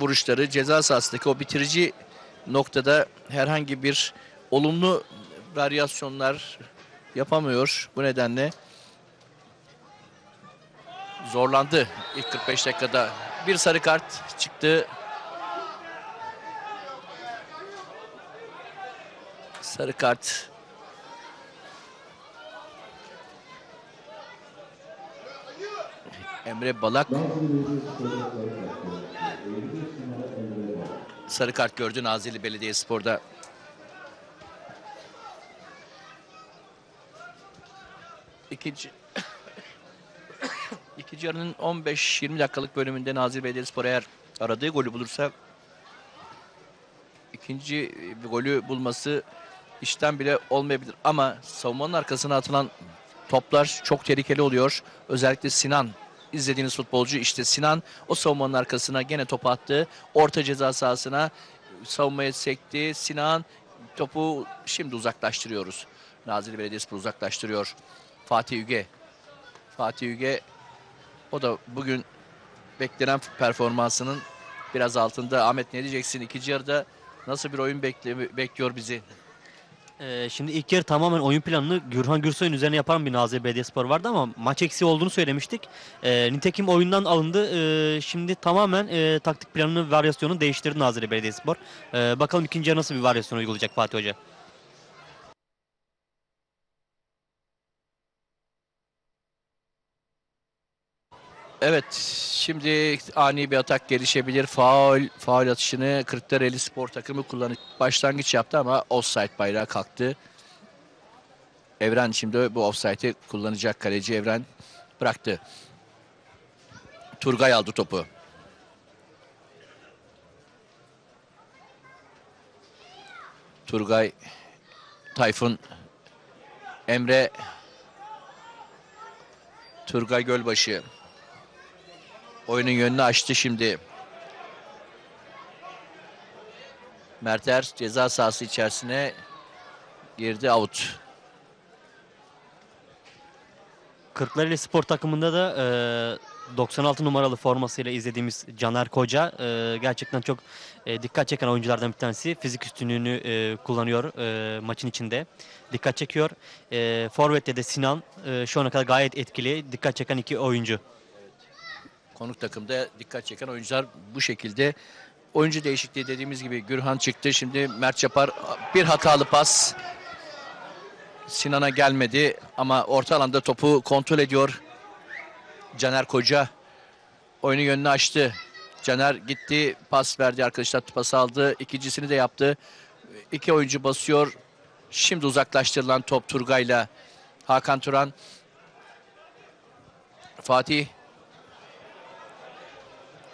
vuruşları ceza sahasındaki o bitirici noktada herhangi bir olumlu varyasyonlar yapamıyor. Bu nedenle zorlandı ilk 45 dakikada. Bir sarı kart çıktı. Sarı kart. Emre Balak sarı kart gördü Nazilli Belediyespor'da. İkinci İkinci yarının 15-20 dakikalık bölümünde Nazilli Belediyespor eğer aradığı golü bulursa ikinci bir golü bulması işten bile olmayabilir. Ama savunmanın arkasına atılan toplar çok tehlikeli oluyor. Özellikle Sinan izlediğiniz futbolcu işte Sinan o savunmanın arkasına gene topu attı. Orta ceza sahasına savunmaya sekti. Sinan topu şimdi uzaklaştırıyoruz. Nazilli Belediyespor uzaklaştırıyor. Fatih Üge. Fatih Üge o da bugün beklenen performansının biraz altında. Ahmet ne diyeceksin? İkinci yarıda nasıl bir oyun bekle, bekliyor bizi? Ee, şimdi ilk yarı tamamen oyun planını Gürhan Gürsoy'un üzerine yapan bir Nazilli Belediyespor vardı ama maç eksiği olduğunu söylemiştik. Ee, nitekim oyundan alındı. Ee, şimdi tamamen e, taktik planını, varyasyonu değiştirdi Nazilli Belediyespor. Ee, bakalım ikinci yarı nasıl bir varyasyon uygulayacak Fatih Hoca. Evet, şimdi ani bir atak gelişebilir. Faul, faul atışını Kırklareli Spor takımı kullanıp başlangıç yaptı ama offside bayrağı kalktı. Evren şimdi bu offside'i kullanacak kaleci Evren bıraktı. Turgay aldı topu. Turgay, Tayfun, Emre, Turgay Gölbaşı. Oyunun yönünü açtı şimdi. Merter ceza sahası içerisine girdi out. Kırklareli Spor takımında da e, 96 numaralı formasıyla izlediğimiz Caner Koca e, gerçekten çok e, dikkat çeken oyunculardan bir tanesi. Fizik üstünlüğünü e, kullanıyor e, maçın içinde. Dikkat çekiyor. E, Forvet'te de Sinan e, şu ana kadar gayet etkili. Dikkat çeken iki oyuncu. Konuk takımda dikkat çeken oyuncular bu şekilde. Oyuncu değişikliği dediğimiz gibi Gürhan çıktı. Şimdi Mert Yapar bir hatalı pas. Sinan'a gelmedi ama orta alanda topu kontrol ediyor. Caner Koca oyunu yönünü açtı. Caner gitti pas verdi arkadaşlar pas aldı. İkincisini de yaptı. İki oyuncu basıyor. Şimdi uzaklaştırılan top Turgay'la Hakan Turan. Fatih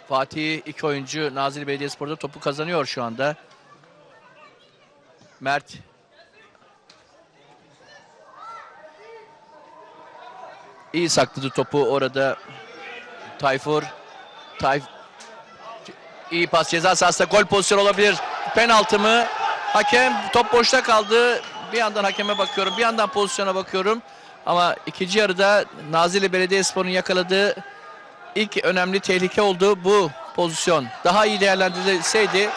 Fatih iki oyuncu Nazilli Belediyespor'da topu kazanıyor şu anda. Mert iyi sakladı topu orada. Tayfur Tayf iyi pas ceza sahasında gol pozisyonu olabilir. Penaltı mı? Hakem top boşta kaldı. Bir yandan hakeme bakıyorum, bir yandan pozisyona bakıyorum. Ama ikinci yarıda Nazilli Belediyespor'un yakaladığı ilk önemli tehlike oldu bu pozisyon. Daha iyi değerlendirilseydi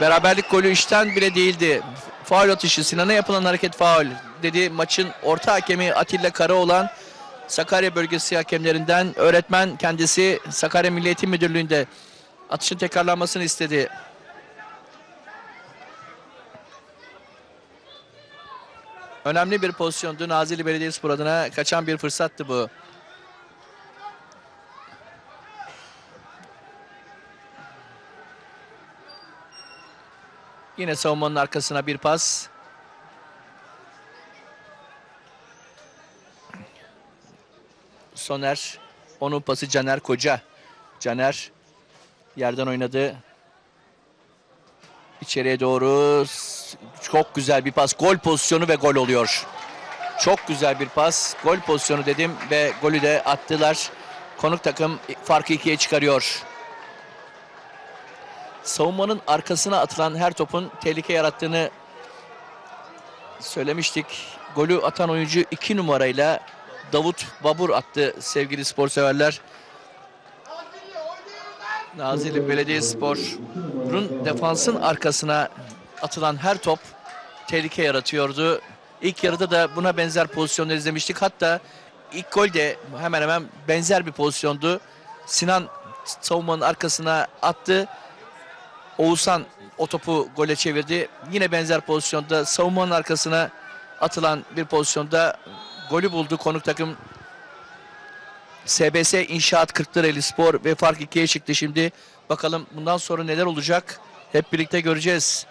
beraberlik golü işten bile değildi. Faul atışı Sinan'a yapılan hareket faul dedi maçın orta hakemi Atilla Karaoğlan Sakarya bölgesi hakemlerinden öğretmen kendisi Sakarya Milli Müdürlüğü'nde atışın tekrarlanmasını istedi. Önemli bir pozisyondu. Nazilli Belediyespor adına kaçan bir fırsattı bu. Yine savunmanın arkasına bir pas. Soner. Onun pası Caner Koca. Caner yerden oynadı. İçeriye doğru çok güzel bir pas. Gol pozisyonu ve gol oluyor. Çok güzel bir pas. Gol pozisyonu dedim ve golü de attılar. Konuk takım farkı ikiye çıkarıyor savunmanın arkasına atılan her topun tehlike yarattığını söylemiştik. Golü atan oyuncu 2 numarayla Davut Babur attı sevgili spor severler. Nazilli Belediyespor'un defansın arkasına atılan her top tehlike yaratıyordu. İlk yarıda da buna benzer pozisyonlar izlemiştik. Hatta ilk gol de hemen hemen benzer bir pozisyondu. Sinan savunmanın arkasına attı. Oğuzhan o topu gole çevirdi. Yine benzer pozisyonda savunmanın arkasına atılan bir pozisyonda golü buldu konuk takım. SBS İnşaat Kırklareli Spor ve fark ikiye çıktı şimdi. Bakalım bundan sonra neler olacak hep birlikte göreceğiz.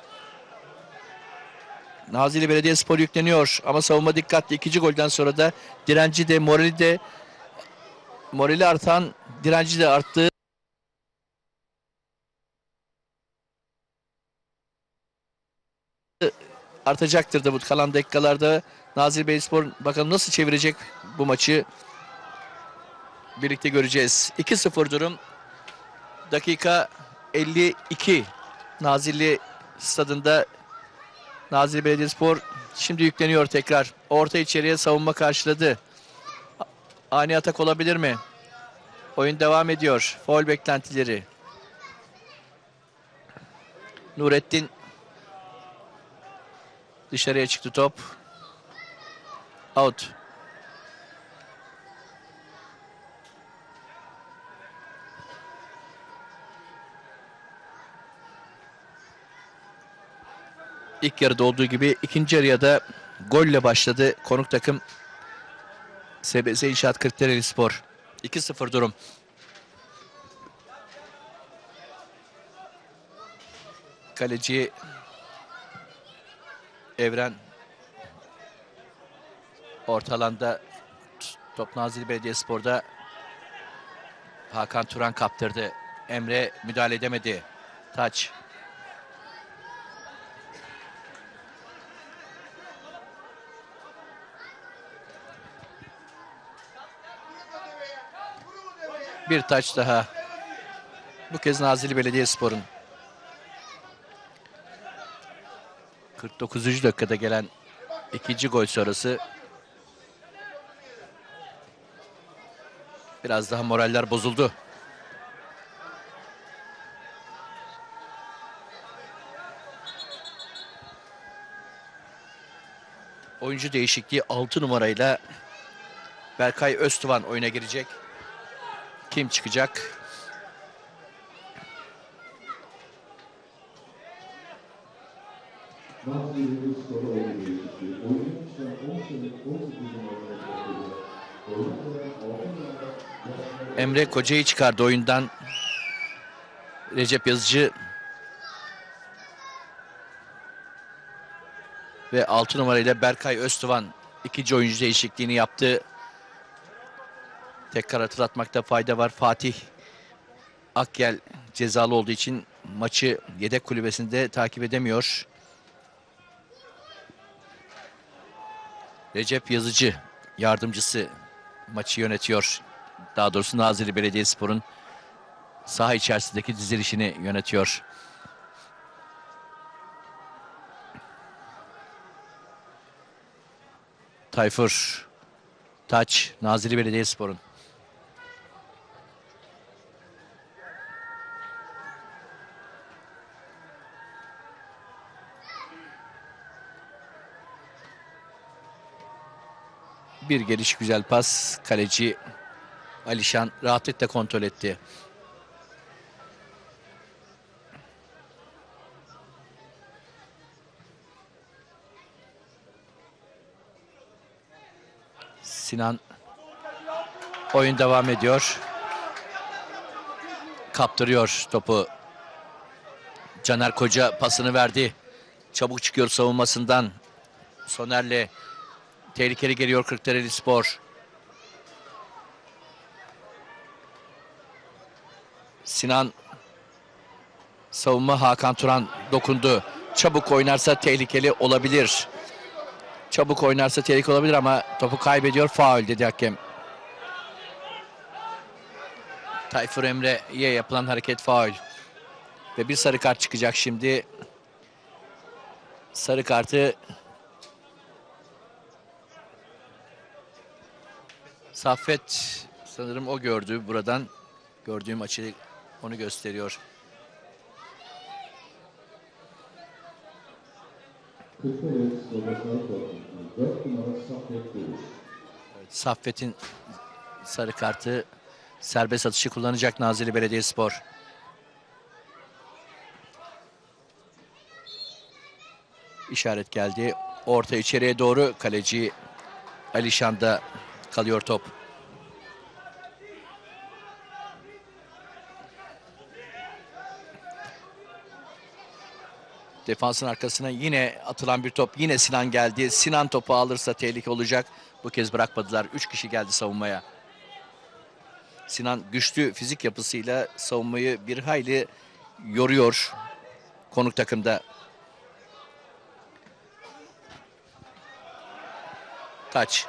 Nazilli Belediyespor yükleniyor ama savunma dikkatli. ikinci golden sonra da direnci de morali de morali artan direnci de arttı. Artacaktır da bu kalan dakikalarda. Nazilli Belediyespor bakalım nasıl çevirecek bu maçı birlikte göreceğiz. 2-0 durum. Dakika 52. Nazilli stadında Nazilli Belediyespor şimdi yükleniyor tekrar. Orta içeriye savunma karşıladı. Ani atak olabilir mi? Oyun devam ediyor. Foul beklentileri. Nurettin dışarıya çıktı top. Out. İlk yarıda olduğu gibi ikinci yarıya da golle başladı konuk takım SBS İnşaat Kırklareli Spor. 2-0 durum. Kaleci Evren orta alanda top Nazilli Belediyespor'da Hakan Turan kaptırdı. Emre müdahale edemedi. Taç. Bir taç daha. Bu kez Nazilli Belediyespor'un. 49. dakikada gelen ikinci gol sonrası biraz daha moraller bozuldu. Oyuncu değişikliği 6 numarayla Berkay Öztuvan oyuna girecek. Kim çıkacak? Nazilli'nin skoru oyunu değişikliği. Oyunun içinden 10 sayı 18 numaraya katıldı. Oyun olarak 6 numara Emre Koca'yı çıkardı oyundan. Recep Yazıcı ve 6 numarayla Berkay Öztuvan ikinci oyuncu değişikliğini yaptı. Tekrar hatırlatmakta fayda var. Fatih Akyel cezalı olduğu için maçı yedek kulübesinde takip edemiyor. Recep Yazıcı yardımcısı maçı yönetiyor. Daha doğrusu Nazilli Belediyespor'un saha içerisindeki dizilişini yönetiyor. Tayfur Taç Nazilli Belediyespor'un. Bir geliş güzel pas. Kaleci Alişan rahatlıkla kontrol etti. Sinan oyun devam ediyor. Kaptırıyor topu. Caner Koca pasını verdi. Çabuk çıkıyor savunmasından. Soner'le tehlikeli geliyor Kırklareli Spor. Sinan savunma Hakan Turan dokundu. Çabuk oynarsa tehlikeli olabilir. Çabuk oynarsa tehlikeli olabilir ama topu kaybediyor. Faul dedi hakem. Tayfur Emre'ye yapılan hareket faul. Ve bir sarı kart çıkacak şimdi. Sarı kartı Saffet sanırım o gördü buradan. Gördüğüm açı onu gösteriyor. 41 Slovaklar Korkusu 4 numara Saffet Dövüş. Saffet'in sarı kartı serbest atışı kullanacak Nazilli Belediyespor. İşaret geldi. Orta içeriye doğru kaleci Alişan'da kalıyor top. Defansın arkasına yine atılan bir top. Yine Sinan geldi. Sinan topu alırsa tehlike olacak. Bu kez bırakmadılar. Üç kişi geldi savunmaya. Sinan güçlü fizik yapısıyla savunmayı bir hayli yoruyor konuk takımda. Taç.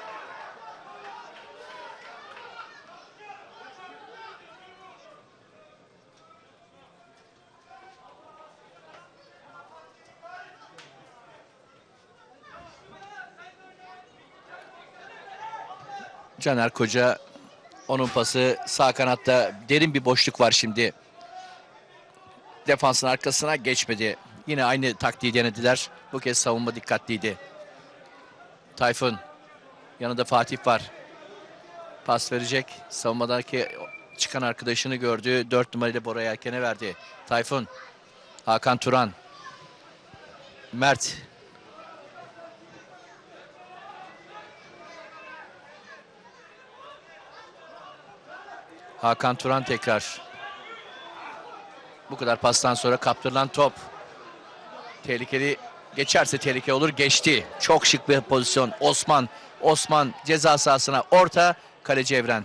Caner Koca onun pası sağ kanatta derin bir boşluk var şimdi. Defansın arkasına geçmedi. Yine aynı taktiği denediler. Bu kez savunma dikkatliydi. Tayfun. Yanında Fatih var. Pas verecek. Savunmadaki çıkan arkadaşını gördü. 4 numarayla Bora Yelken'e verdi. Tayfun. Hakan Turan. Mert. Hakan Turan tekrar. Bu kadar pastan sonra kaptırılan top. Tehlikeli geçerse tehlike olur. Geçti. Çok şık bir pozisyon. Osman. Osman ceza sahasına orta. Kaleci Evren.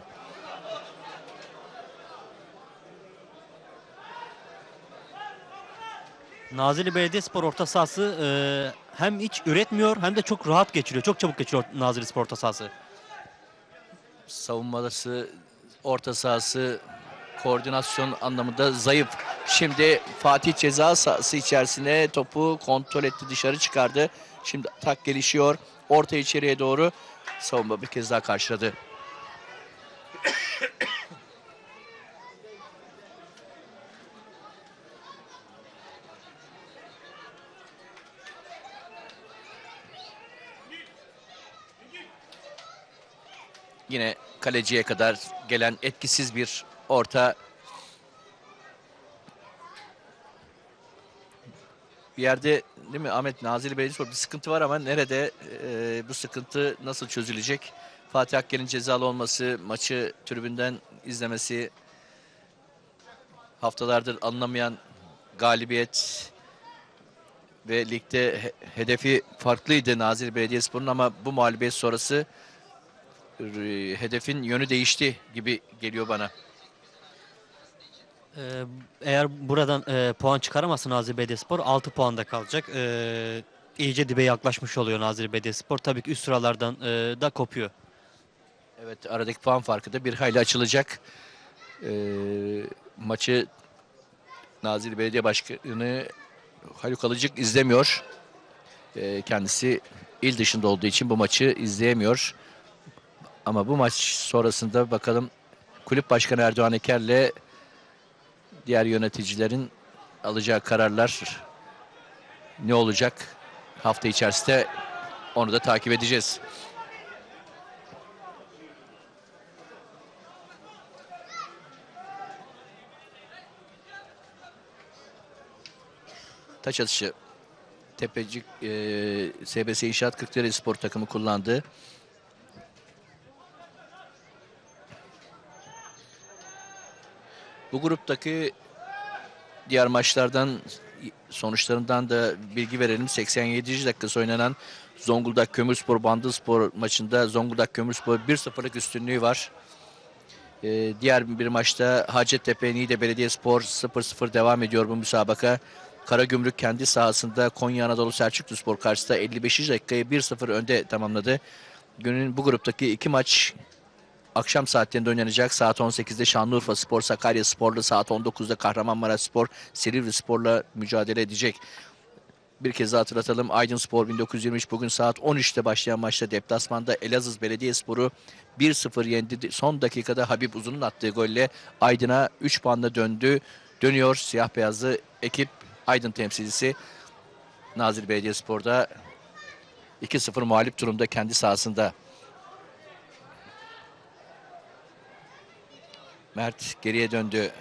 Nazilli Belediyespor orta sahası e, hem hiç üretmiyor hem de çok rahat geçiriyor. Çok çabuk geçiriyor Nazilli Spor orta sahası. Savunması, orta sahası, koordinasyon anlamında zayıf. Şimdi Fatih ceza sahası içerisine topu kontrol etti dışarı çıkardı. Şimdi tak gelişiyor. Orta içeriye doğru savunma bir kez daha karşıladı. Yine kaleciye kadar gelen etkisiz bir orta. Bir yerde değil mi Ahmet Nazilli Belediyespor bir sıkıntı var ama nerede e, bu sıkıntı nasıl çözülecek? Fatih Akgel'in cezalı olması, maçı tribünden izlemesi, haftalardır anlamayan galibiyet ve ligde he- hedefi farklıydı Nazilli Belediyespor'un ama bu mağlubiyet sonrası hedefin yönü değişti gibi geliyor bana. E, eğer buradan e, puan çıkaramazsa Nazilli Belediyespor 6 puanda kalacak. E, iyice dibe yaklaşmış oluyor Nazilli Belediyespor. Tabii ki üst sıralardan e, da kopuyor. Evet aradaki puan farkı da bir hayli açılacak. Ee, maçı Nazilli Belediye Başkanı Haluk Alıcık izlemiyor. Ee, kendisi il dışında olduğu için bu maçı izleyemiyor. Ama bu maç sonrasında bakalım kulüp başkanı Erdoğan Eker'le diğer yöneticilerin alacağı kararlar ne olacak? Hafta içerisinde onu da takip edeceğiz. Taç atışı Tepecik e, SBS İnşaat Kırklareli Spor takımı kullandı. Bu gruptaki diğer maçlardan sonuçlarından da bilgi verelim. 87. dakikası oynanan Zonguldak Kömürspor Bandırspor maçında Zonguldak Kömürspor 1-0'lık üstünlüğü var. Ee, diğer bir maçta Hacettepe Niğde Belediyespor 0-0 devam ediyor bu müsabaka. Karagümrük kendi sahasında Konya Anadolu Selçuklu Spor karşısında 55. dakikayı 1-0 önde tamamladı. Günün bu gruptaki iki maç akşam saatlerinde oynanacak. Saat 18'de Şanlıurfa Spor Sakarya Spor'la saat 19'da Kahramanmaraş Spor Silivri Spor'la mücadele edecek. Bir kez daha hatırlatalım. Aydın Spor 1923 bugün saat 13'te başlayan maçta deplasmanda Elazığ Belediyespor'u 1-0 yendi. Son dakikada Habib Uzun'un attığı golle Aydın'a 3 puanla döndü. Dönüyor siyah beyazlı ekip Aydın temsilcisi Nazilli Belediyespor'da 2-0 mağlup durumda kendi sahasında. Mert geriye döndü.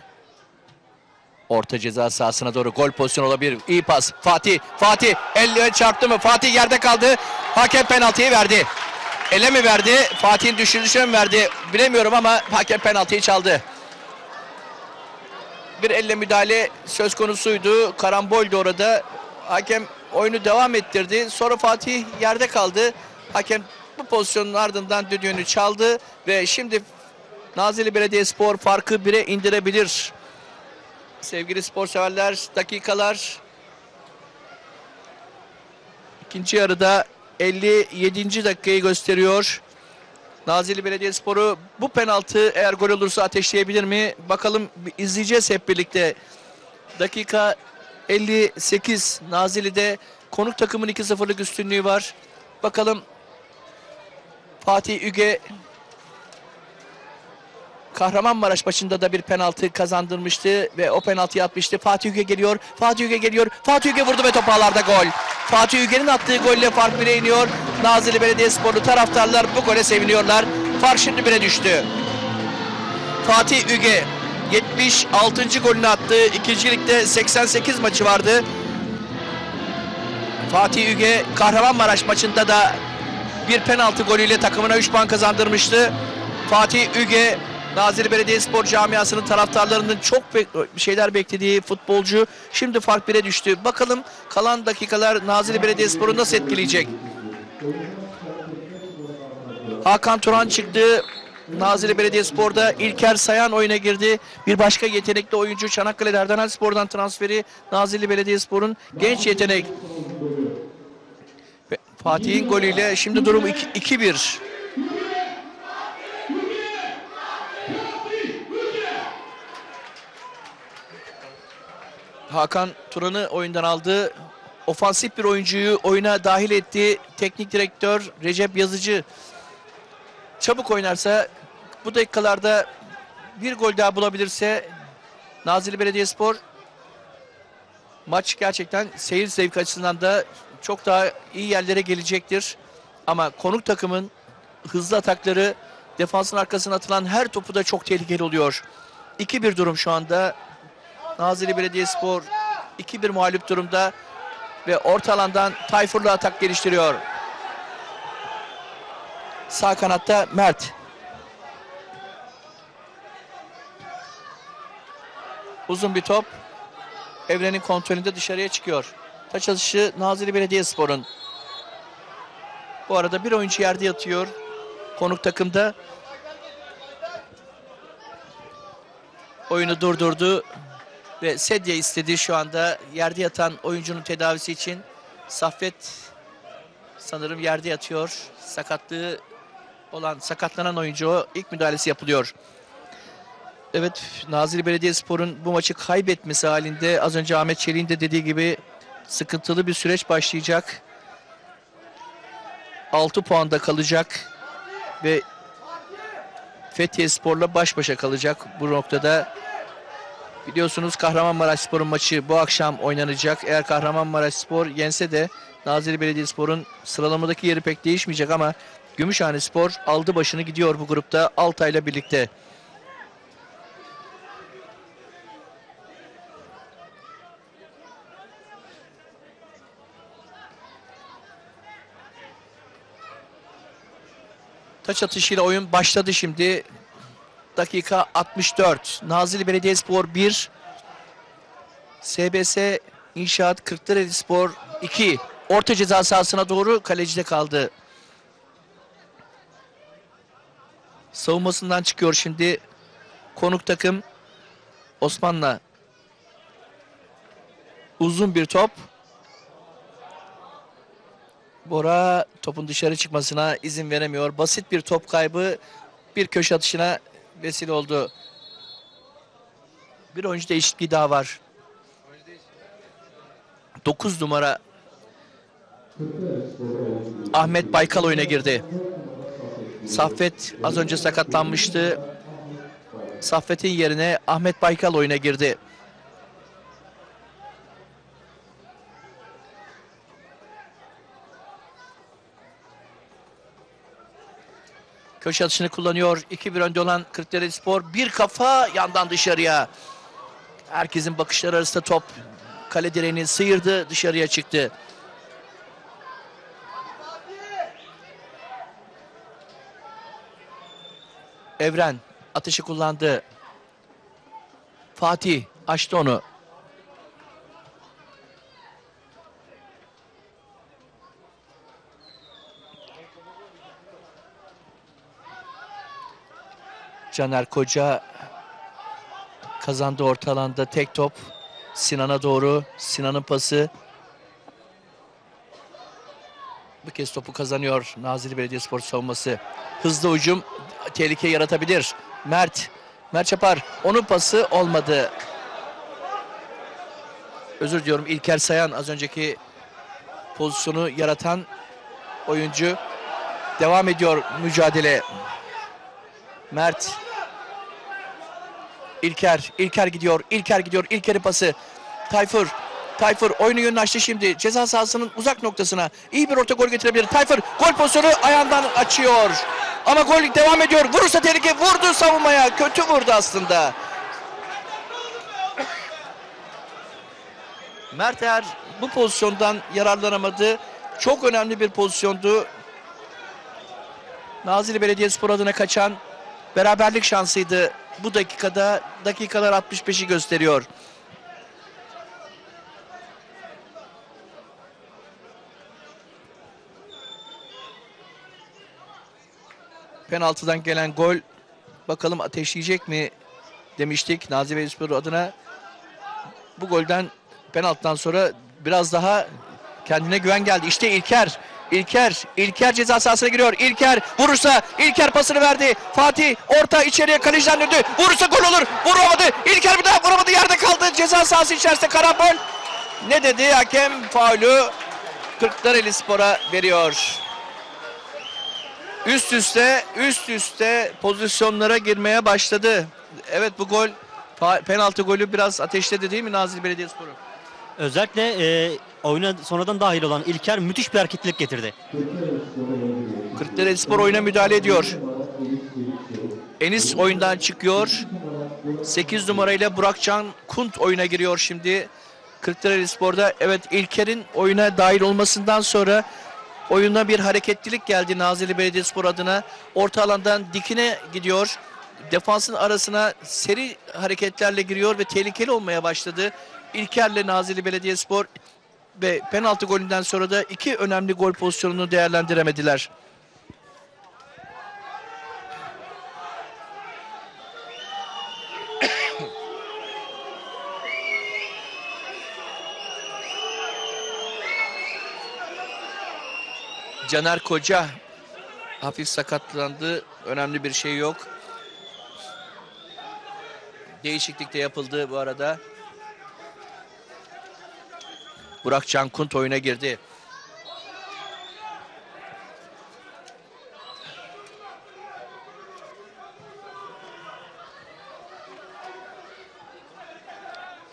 Orta ceza sahasına doğru gol pozisyonu olabilir. İyi pas. Fatih. Fatih elle çarptı mı? Fatih yerde kaldı. Hakem penaltıyı verdi. Ele mi verdi? Fatih'in düşürüşüne mi verdi? Bilemiyorum ama hakem penaltıyı çaldı. Bir elle müdahale söz konusuydu. Karamboldu orada. Hakem oyunu devam ettirdi. Sonra Fatih yerde kaldı. Hakem bu pozisyonun ardından düdüğünü çaldı ve şimdi Nazilli Belediyespor farkı 1'e indirebilir. Sevgili spor severler dakikalar ikinci yarıda 57. dakikayı gösteriyor. Nazilli Belediyespor'u bu penaltı eğer gol olursa ateşleyebilir mi? Bakalım izleyeceğiz hep birlikte. Dakika 58 Nazilli'de konuk takımın 2-0'lık üstünlüğü var. Bakalım Fatih Üge Kahramanmaraş maçında da bir penaltı kazandırmıştı ve o penaltıyı atmıştı. Fatih Üge geliyor. Fatih Üge geliyor. Fatih Üge vurdu ve top ağlarda gol. Fatih Üge'nin attığı golle fark 1'e iniyor. Nazilli Belediyesporlu taraftarlar bu gole seviniyorlar. Fark şimdi 1'e düştü. Fatih Üge 76. golünü attı. İkinci ligde 88 maçı vardı. Fatih Üge Kahramanmaraş maçında da bir penaltı golüyle takımına 3 puan kazandırmıştı. Fatih Üge Nazilli Belediyespor camiasının taraftarlarının çok bek- şeyler beklediği futbolcu. Şimdi fark 1'e düştü. Bakalım kalan dakikalar Nazilli Belediyespor'u nasıl etkileyecek? Hakan Turan çıktı. Nazilli Belediyespor'da İlker Sayan oyuna girdi. Bir başka yetenekli oyuncu Çanakkale Derdanel Spor'dan transferi Nazilli Belediyespor'un genç yetenek. Fatih'in golüyle şimdi durum 2-1. Hakan Turan'ı oyundan aldı. Ofansif bir oyuncuyu oyuna dahil etti. Teknik direktör Recep Yazıcı çabuk oynarsa bu dakikalarda bir gol daha bulabilirse Nazilli Belediyespor maç gerçekten seyir zevk açısından da çok daha iyi yerlere gelecektir. Ama konuk takımın hızlı atakları defansın arkasına atılan her topu da çok tehlikeli oluyor. 2-1 durum şu anda. Nazilli Belediyespor 2-1 mağlup durumda ve orta alandan Tayfur'la atak geliştiriyor. Sağ kanatta Mert. Uzun bir top. Evrenin kontrolünde dışarıya çıkıyor. Taç atışı Nazilli Belediyespor'un. Bu arada bir oyuncu yerde yatıyor. Konuk takımda. Oyunu durdurdu ve sedye istedi şu anda yerde yatan oyuncunun tedavisi için. Saffet sanırım yerde yatıyor. Sakatlığı olan sakatlanan oyuncu ilk müdahalesi yapılıyor. Evet Nazilli Belediyespor'un bu maçı kaybetmesi halinde az önce Ahmet Çelik'in de dediği gibi sıkıntılı bir süreç başlayacak. 6 puanda kalacak ve Fethiye Spor'la baş başa kalacak bu noktada. Biliyorsunuz Kahramanmaraş Spor'un maçı bu akşam oynanacak. Eğer Kahramanmaraş Spor yense de Nazilli Belediyespor'un sıralamadaki yeri pek değişmeyecek ama Gümüşhane Spor aldı başını gidiyor bu grupta Altay'la birlikte. Taç atışıyla oyun başladı şimdi. Dakika 64. Nazilli Belediyespor 1. SBS İnşaat Kırklareli Spor 2. Orta ceza sahasına doğru kalecide kaldı. Savunmasından çıkıyor şimdi konuk takım Osman'la uzun bir top. Bora topun dışarı çıkmasına izin veremiyor. Basit bir top kaybı bir köşe atışına vesile oldu. Bir oyuncu değişikliği daha var. 9 numara Ahmet Baykal oyuna girdi. Saffet az önce sakatlanmıştı. Saffet'in yerine Ahmet Baykal oyuna girdi. Köşe atışını kullanıyor. 2-1 önde olan Kırklareli Spor. Bir kafa yandan dışarıya. Herkesin bakışları arasında top kale direğini sıyırdı dışarıya çıktı. Evren atışı kullandı. Fatih açtı onu. Caner Koca kazandı orta alanda tek top. Sinan'a doğru. Sinan'ın pası. Bu kez topu kazanıyor Nazilli Belediyespor savunması. Hızlı hücum tehlike yaratabilir. Mert. Mert Çapar. Onun pası olmadı. Özür diliyorum İlker Sayan az önceki pozisyonu yaratan oyuncu. Devam ediyor mücadele. Mert. İlker. İlker gidiyor. İlker gidiyor. İlker'in pası. Tayfur. Tayfur oyunu yönünü açtı şimdi. Ceza sahasının uzak noktasına. iyi bir orta gol getirebilir. Tayfur gol pozisyonu ayağından açıyor. Ama gol devam ediyor. Vurursa tehlike. Vurdu savunmaya. Kötü vurdu aslında. Mert Er bu pozisyondan yararlanamadı. Çok önemli bir pozisyondu. Nazilli Belediyespor adına kaçan beraberlik şansıydı. Bu dakikada dakikalar 65'i gösteriyor. Penaltıdan gelen gol bakalım ateşleyecek mi demiştik Nazilli Belediyespor adına. Bu golden penaltıdan sonra biraz daha kendine güven geldi. İşte İlker. İlker, İlker ceza sahasına giriyor. İlker vurursa İlker pasını verdi. Fatih orta içeriye kaleciden döndü. Vurursa gol olur. Vuramadı. İlker bir daha vuramadı. Yerde kaldı. Ceza sahası içerisinde karambol. Ne dedi hakem? Faulü Kırklareli Spor'a veriyor. Üst üste, üst üste pozisyonlara girmeye başladı. Evet bu gol penaltı golü biraz ateşledi değil mi Nazilli Belediyespor'u? Özellikle e, oyuna sonradan dahil olan İlker müthiş bir hareketlilik getirdi. Kırklareli Spor oyuna müdahale ediyor. Enis oyundan çıkıyor. 8 numarayla Burakcan Kunt oyuna giriyor şimdi. Kırklareli Spor'da evet İlker'in oyuna dahil olmasından sonra oyuna bir hareketlilik geldi Nazilli Belediyespor adına. Orta alandan dikine gidiyor. Defansın arasına seri hareketlerle giriyor ve tehlikeli olmaya başladı. İlker'le Nazilli Belediyespor ve penaltı golünden sonra da iki önemli gol pozisyonunu değerlendiremediler. Caner Koca hafif sakatlandı. Önemli bir şey yok. Değişiklik de yapıldı bu arada. Burak Cankunt oyuna girdi.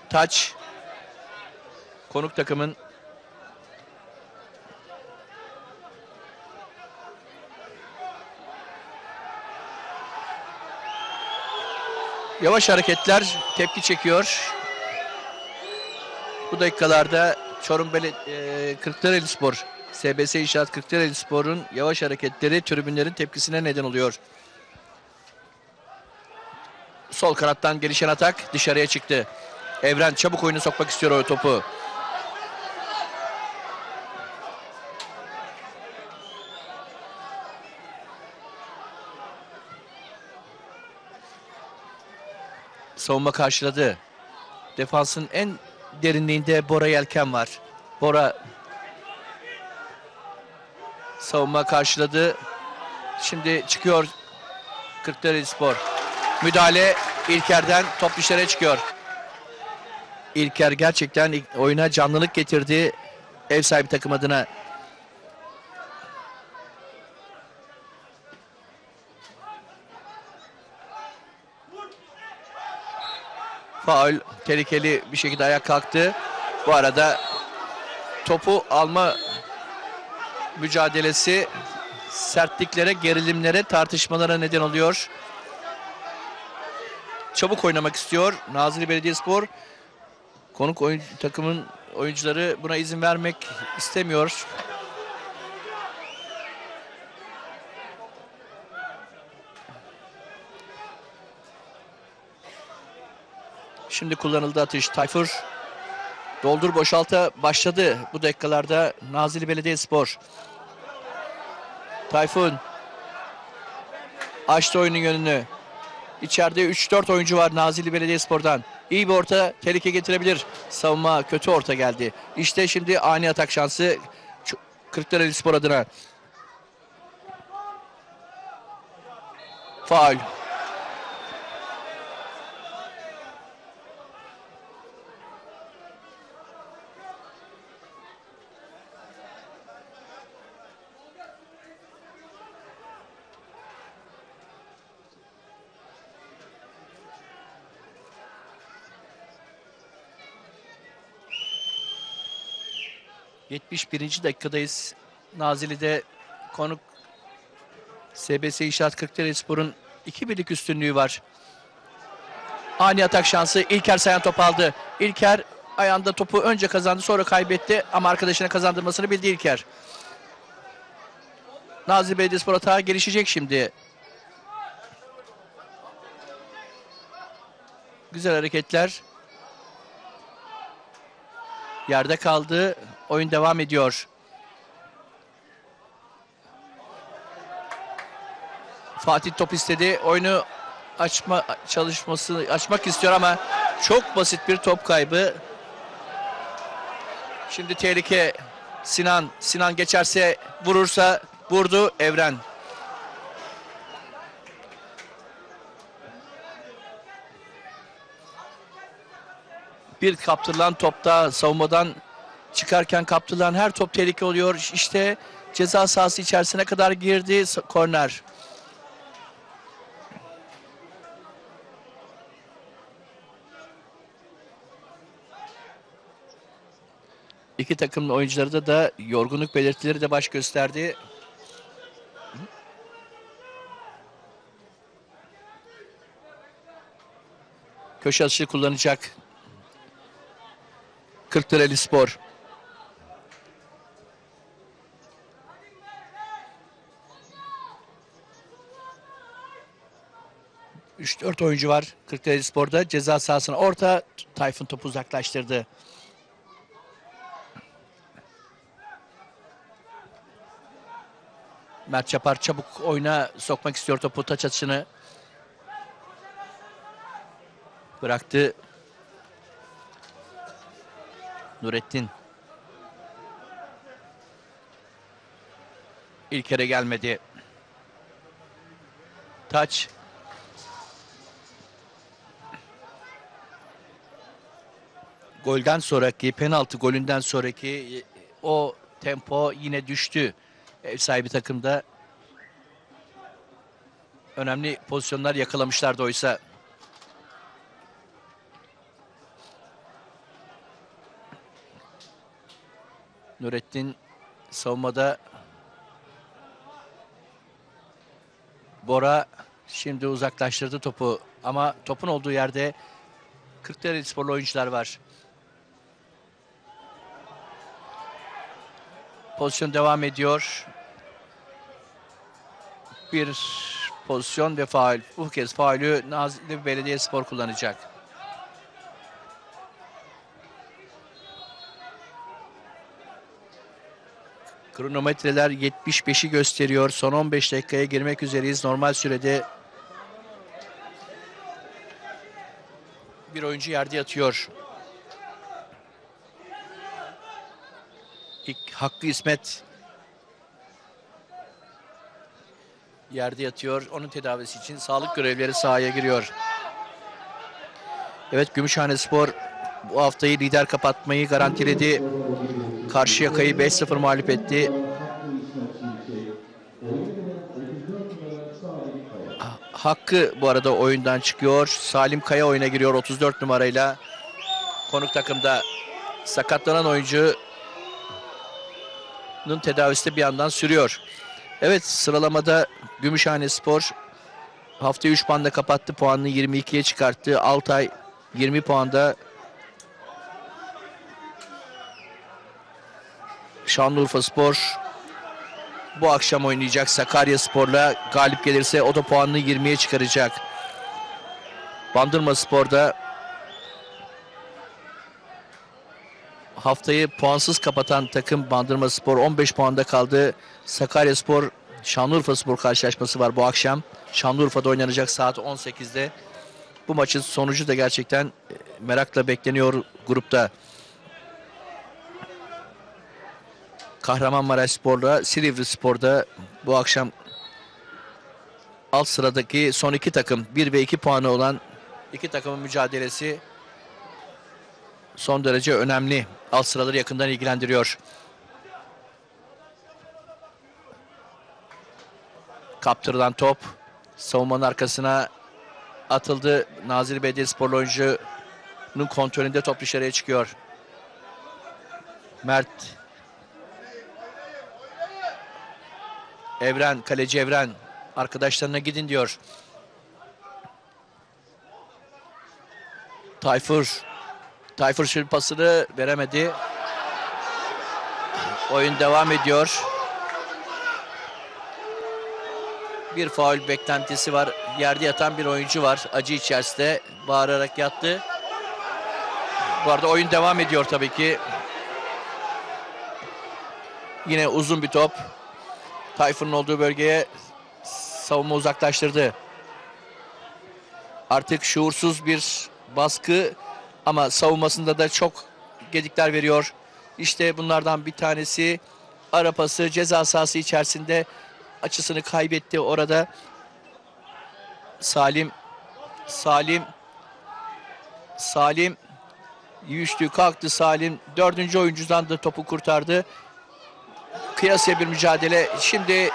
Taç. Konuk takımın Yavaş hareketler tepki çekiyor. Bu dakikalarda Çorum Bele e, Kırklareli Spor, SBS İnşaat Kırklareli Spor'un yavaş hareketleri tribünlerin tepkisine neden oluyor. Sol kanattan gelişen atak dışarıya çıktı. Evren çabuk oyunu sokmak istiyor o topu. Savunma karşıladı. Defansın en derinliğinde Bora Yelken var. Bora savunma karşıladı. Şimdi çıkıyor Kırklareli Spor. Müdahale İlker'den top dışarıya çıkıyor. İlker gerçekten oyuna canlılık getirdi ev sahibi takım adına. Faul tehlikeli bir şekilde ayak kalktı. Bu arada topu alma mücadelesi sertliklere, gerilimlere, tartışmalara neden oluyor. Çabuk oynamak istiyor Nazilli Belediyespor. Konuk oyun, takımın oyuncuları buna izin vermek istemiyor. Şimdi kullanıldı atış. Tayfur doldur boşalta başladı bu dakikalarda Nazilli Belediyespor. Tayfun açtı oyunun yönünü. İçeride 3-4 oyuncu var Nazilli Belediyespor'dan. İyi bir orta tehlike getirebilir. Savunma kötü orta geldi. İşte şimdi ani atak şansı Kırklareli Spor adına. Faul. 71. dakikadayız. Nazilli'de konuk SBS İnşaat Kırklareli Spor'un 2 birlik üstünlüğü var. Ani atak şansı. İlker Sayan top aldı. İlker ayağında topu önce kazandı sonra kaybetti ama arkadaşına kazandırmasını bildi İlker. Nazilli Belediyespor atağı gelişecek şimdi. Güzel hareketler. Yerde kaldı. Oyun devam ediyor. Fatih top istedi. Oyunu açma çalışması açmak istiyor ama çok basit bir top kaybı. Şimdi tehlike Sinan. Sinan geçerse vurursa vurdu Evren. Bir kaptırılan topta savunmadan çıkarken kaptırılan her top tehlike oluyor. İşte ceza sahası içerisine kadar girdi korner. İki takımın oyuncuları da, da yorgunluk belirtileri de baş gösterdi. Köşe atışı kullanacak. Kırklareli Spor. Üç dört oyuncu var Kırklareli Spor'da. Ceza sahasına orta Tayfun topu uzaklaştırdı. Mert Çapar çabuk oyuna sokmak istiyor topu taç atışını. Bıraktı. Nurettin. İlk kere gelmedi. Taç. Golden sonraki penaltı golünden sonraki e, o tempo yine düştü. Ev sahibi takımda önemli pozisyonlar yakalamışlardı oysa. Nurettin savunmada Bora şimdi uzaklaştırdı topu ama topun olduğu yerde Kırklareli sporlu oyuncular var. Pozisyon devam ediyor. Bir pozisyon ve faul. Bu kez faulü Nazilli Belediyespor kullanacak. Kronometreler 75'i gösteriyor. Son 15 dakikaya girmek üzereyiz. Normal sürede bir oyuncu yerde yatıyor. İlk Hakkı İsmet yerde yatıyor. Onun tedavisi için sağlık görevlileri sahaya giriyor. Evet Gümüşhane Spor bu haftayı lider kapatmayı garantiledi. Karşıyaka'yı 5-0 mağlup etti. Hakkı İsmet Çiğkey. Oyun yöneten 34 numara Salih Kaya. Hakkı bu arada oyundan çıkıyor. Salim Kaya oyuna giriyor 34 numarayla. Konuk takımda sakatlanan oyuncunun tedavisi de bir yandan sürüyor. Evet sıralamada Gümüşhane Spor haftayı 3 puanla kapattı. Puanını 22'ye çıkarttı. Altay 20 puanda. Şanlıurfa Spor bu akşam oynayacak Sakarya Spor'la galip gelirse o da puanını 20'ye çıkaracak. Bandırma Spor'da haftayı puansız kapatan takım Bandırma Spor 15 puanda kaldı. Sakarya Spor Şanlıurfa Spor karşılaşması var bu akşam. Şanlıurfa'da oynanacak saat 18'de. Bu maçın sonucu da gerçekten e, merakla bekleniyor grupta. Kahramanmaraş Spor'la Silivri Spor'da bu akşam alt sıradaki son iki takım 1 ve 2 puanı olan iki takımın mücadelesi son derece önemli. Alt sıraları yakından ilgilendiriyor. Kaptırılan top savunmanın arkasına atıldı. Nazilli Belediyesporlu oyuncunun kontrolünde top dışarıya çıkıyor. Mert Evren, kaleci Evren arkadaşlarına gidin diyor. Tayfur. Tayfur şimdi pasını veremedi. Oyun devam ediyor. Bir faul beklentisi var. Yerde yatan bir oyuncu var. Acı içerisinde bağırarak yattı. Bu arada oyun devam ediyor tabii ki. Yine uzun bir top. Tayfun'un olduğu bölgeye savunma uzaklaştırdı. Artık şuursuz bir baskı ama savunmasında da çok gedikler veriyor. İşte bunlardan bir tanesi ara pası ceza sahası içerisinde açısını kaybetti orada. Salim Salim Salim yüçtü kalktı Salim. Dördüncü oyuncudan da topu kurtardı kıyasıya bir mücadele. Şimdi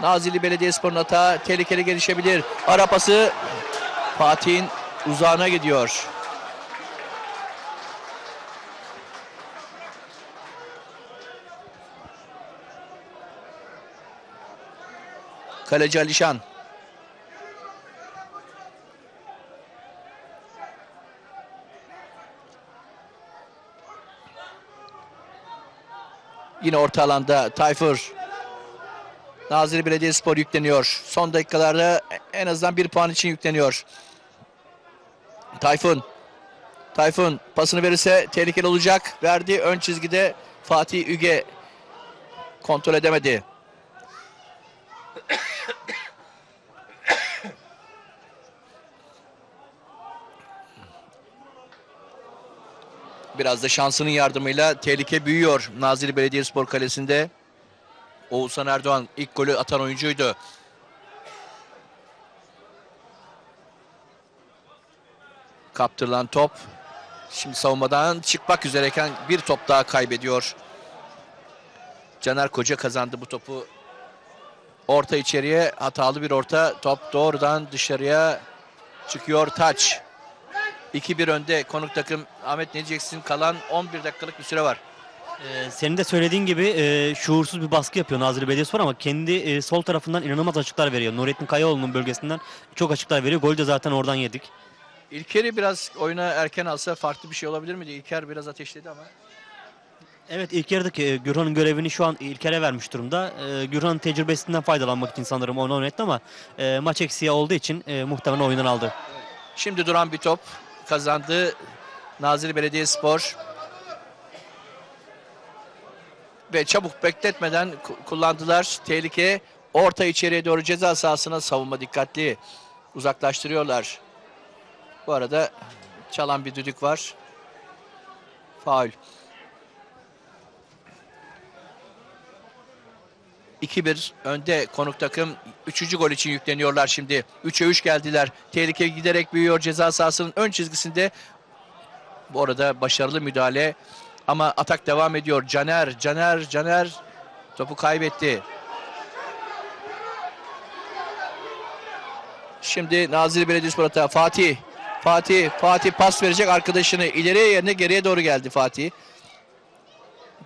Nazilli Belediyespor'un hata tehlikeli gelişebilir. Ara pası Fatih'in uzağına gidiyor. Kaleci Alişan. Yine orta alanda Tayfur. Nazilli Belediyespor yükleniyor. Son dakikalarda en azından bir puan için yükleniyor. Tayfun. Tayfun pasını verirse tehlikeli olacak. Verdi ön çizgide Fatih Üge kontrol edemedi. Biraz da şansının yardımıyla tehlike büyüyor Nazilli Belediyespor Kalesi'nde. Oğuzhan Erdoğan ilk golü atan oyuncuydu. Kaptırılan top. Şimdi savunmadan çıkmak üzereyken bir top daha kaybediyor. Caner Koca kazandı bu topu. Orta içeriye hatalı bir orta. Top doğrudan dışarıya çıkıyor. Taç. 2-1 önde konuk takım. Ahmet ne diyeceksin? Kalan 11 dakikalık bir süre var. Ee, senin de söylediğin gibi e, şuursuz bir baskı yapıyor Nazilli Belediyespor ama kendi e, sol tarafından inanılmaz açıklar veriyor. Nurettin Kayaoğlu'nun bölgesinden çok açıklar veriyor. Golü de zaten oradan yedik. İlker'i biraz oyuna erken alsa farklı bir şey olabilir miydi? İlker biraz ateşledi ama. Evet ilk yarıdaki e, Gürhan'ın görevini şu an İlker'e vermiş durumda. E, Gürhan'ın tecrübesinden faydalanmak için sanırım onu oynattı ama e, maç eksiği olduğu için e, muhtemelen oyundan aldı. Şimdi duran bir top kazandı Nazilli Belediyespor. Ve çabuk bekletmeden ku- kullandılar. Tehlike orta içeriye doğru ceza sahasına savunma dikkatli. Uzaklaştırıyorlar. Bu arada çalan bir düdük var. Faul. 2-1 önde konuk takım. Üçüncü gol için yükleniyorlar şimdi. 3'e 3 geldiler. Tehlike giderek büyüyor ceza sahasının ön çizgisinde. Bu arada başarılı müdahale. Ama atak devam ediyor. Caner, Caner, Caner topu kaybetti. Şimdi Nazilli Belediyespor hata. Fatih. Fatih. Fatih pas verecek arkadaşını. ileriye yerine geriye doğru geldi Fatih.